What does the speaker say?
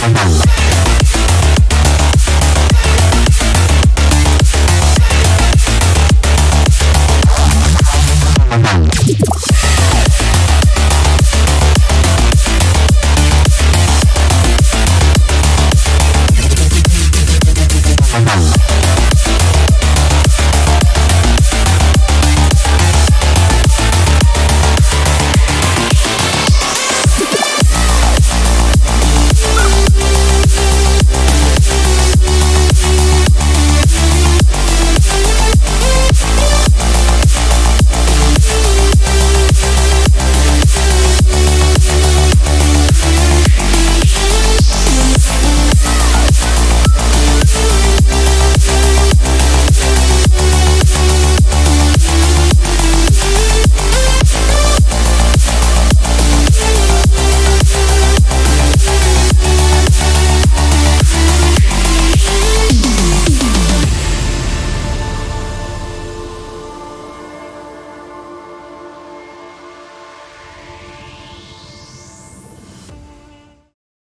Bye.